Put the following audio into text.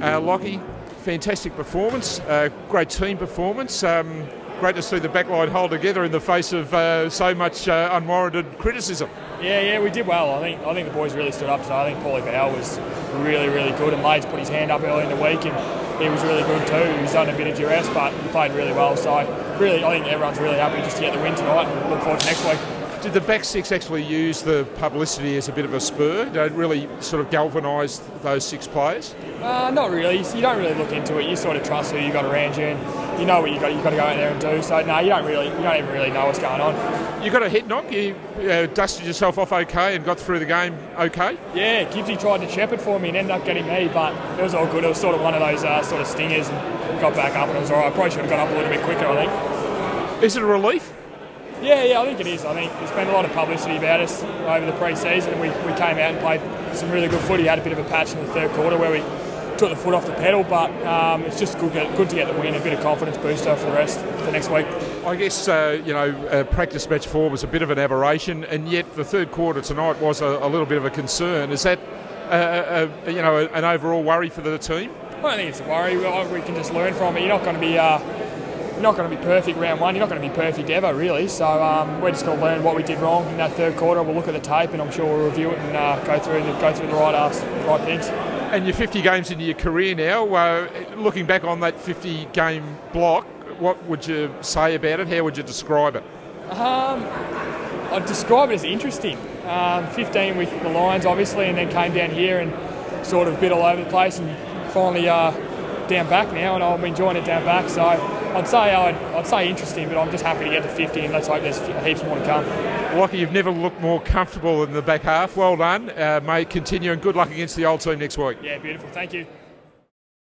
Uh, Lachie, fantastic performance, uh, great team performance. Um, great to see the backline hold together in the face of uh, so much uh, unwarranted criticism. Yeah, yeah, we did well. I think I think the boys really stood up today. I think Paulie Bower was really, really good, and Lades put his hand up early in the week, and he was really good too. He's done a bit of duress, but he played really well. So really, I think everyone's really happy just to get the win tonight, and look forward to next week. Did the back six actually use the publicity as a bit of a spur? Did it really sort of galvanise those six players? Uh, not really. You don't really look into it. You sort of trust who you got around you, and you know what you got. You've got to go out there and do. So no, you don't really. You don't even really know what's going on. You got a head knock. You uh, dusted yourself off okay and got through the game okay. Yeah, Gibbsy tried to shepherd for me and ended up getting me, but it was all good. It was sort of one of those uh, sort of stingers, and got back up and it was all right. I probably should have got up a little bit quicker. I think. Is it a relief? Yeah, yeah, I think it is. I think there's been a lot of publicity about us over the pre-season. We, we came out and played some really good footy. Had a bit of a patch in the third quarter where we took the foot off the pedal, but um, it's just good, good to get the win, a bit of confidence booster for the rest for next week. I guess uh, you know uh, practice match four was a bit of an aberration, and yet the third quarter tonight was a, a little bit of a concern. Is that uh, uh you know an overall worry for the team? I don't think it's a worry. We can just learn from it. You're not going to be uh, you're not going to be perfect round one. You're not going to be perfect ever, really. So um, we're just going to learn what we did wrong in that third quarter. We'll look at the tape, and I'm sure we'll review it and uh, go through the go through the right uh, right things. And you're 50 games into your career now. Uh, looking back on that 50 game block, what would you say about it? How would you describe it? Um, I'd describe it as interesting. Um, 15 with the Lions, obviously, and then came down here and sort of bit all over the place, and finally uh, down back now, and I'm enjoying it down back. So I'd say I'd, I'd say interesting, but I'm just happy to get to 50, and let's hope there's heaps more to come. Lachie, you've never looked more comfortable in the back half. Well done, uh, mate. Continue, and good luck against the old team next week. Yeah, beautiful. Thank you.